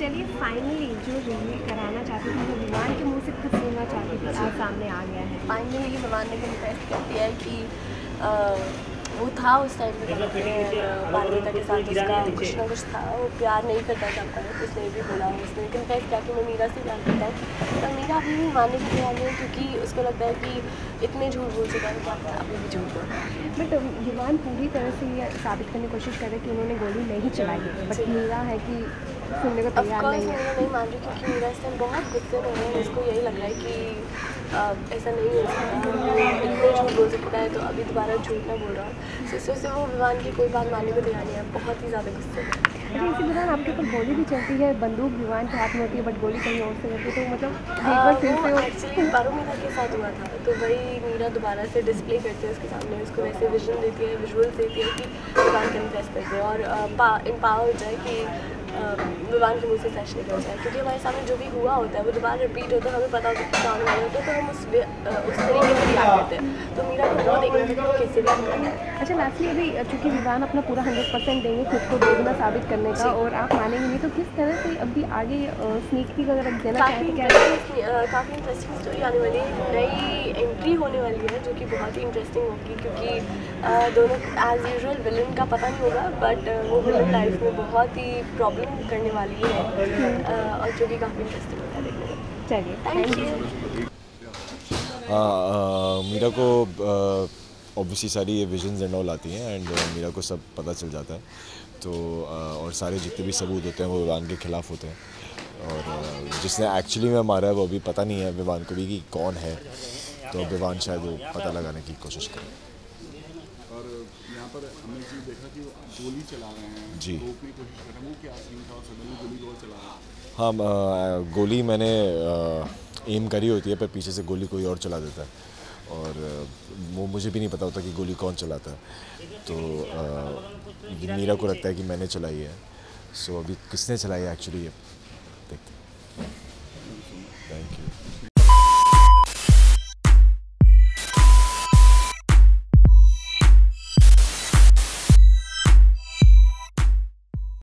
चलिए फाइनली जो रिवील कराना चाहती थी वो विमान के मुँह से खुद सुनना चाहती थी आज सामने आ गया है। फाइनली भगवान ने कन्फेस कर दिया है कि वो था उस टाइम पे पार्वता के साथ उसका कुछ ना कुछ था वो प्यार नहीं करता था पर उसने भी बोला उसने कन्फेस किया कि मैं मीरा से प्यार करता हूँ। तो मीरा अभी भी मानने की तैयार नहीं है क्योंकि उसको लगता है कि इतने झूठ बोल चुका है तो अभी भी झूठ बोल है। बट विमान पूरी तरह से ये साबित करने की कोशिश कर रहे हैं कि उन्होंने गोली नहीं चलाई है। बट मीरा है कि सुनने को तैयार नहीं है। नहीं मान रही क्योंकि मीरा इस टाइम बहुत गुस्से में है। उसको यही लग रहा है कि ऐसा नहीं हो। सकता इतने झूठ बोल सकता है तो अभी दोबारा झूठ ना बोल रहा हूँ। तो वजह से वो विमान की कोई बात मानने को तैयार नहीं है। बहुत ही ज़्यादा गुस्से में अच्छा इसी दौरान आपके ऊपर गोली भी चलती है बंदूक विमान के हाथ में होती है बट गोली कहीं और से होती। है तो मतलब एक बार फिर से वो वो एक्चुअली पारो मीरा के साथ हुआ था। तो वही मीरा दोबारा से डिस्प्ले करते हैं उसके सामने। उसको वैसे विजन देती है विजुअल्स देती है कि विवान कन्फेस कर दे और एम्पावर हो जाए कि विवान के मुँह से सच निकल जाए क्योंकि हमारे सामने जो भी हुआ होता है वो दोबारा रिपीट होता है हमें पता होता है कि होने वाला होता है तो हम उस उस तरीके से रिएक्ट करते हैं। तो मेरा को बहुत एक कैसे रिएक्ट करना है? अच्छा लास्टली अभी चूँकि विवान अपना पूरा हंड्रेड परसेंट देंगे खुद को दोगुना साबित करने का और आप मानेंगे नहीं तो किस तरह से अभी आगे स्नीक पीक अगर आप देना काफ़ी तो इंटरेस्टिंग काफ़ी इंटरेस्टिंग स्टोरी आने वाली है नई एंट्री होने वाली है जो कि बहुत ही इंटरेस्टिंग होगी क्योंकि दोनों एज यूजुअल विलन का पता नहीं होगा बट वो विलन लाइफ में बहुत ही प्रॉब्लम करने वाली है। और जो कि काफ़ी इंटरेस्टिंग होता है देखने में। चलिए थैंक यू हाँ मीरा को ऑब्वियसली सारी ये विजन्स एंड ऑल आती हैं एंड मीरा को सब पता चल जाता है। तो अ, और सारे जितने भी सबूत होते हैं वो विवान के खिलाफ होते हैं। और जिसने एक्चुअली में मारा है वो अभी पता नहीं है विवान को भी कि कौन है। तो विवान शायद वो पता लगाने की कोशिश करे। और यहाँ पर हमने जी देखा कि गोली चला रहे हैं जी। रोकने की कोशिश कर रहे हैं। वो क्या सीन था? सडनली गोली और चला रहा हाँ। गोली मैंने एम करी होती है पर पीछे से गोली कोई और चला देता है। और वो मुझे भी नहीं पता होता कि गोली कौन चलाता है। तो अ, मीरा को लगता है कि मैंने चलाई है। सो अभी किसने चलाई है एक्चुअली ये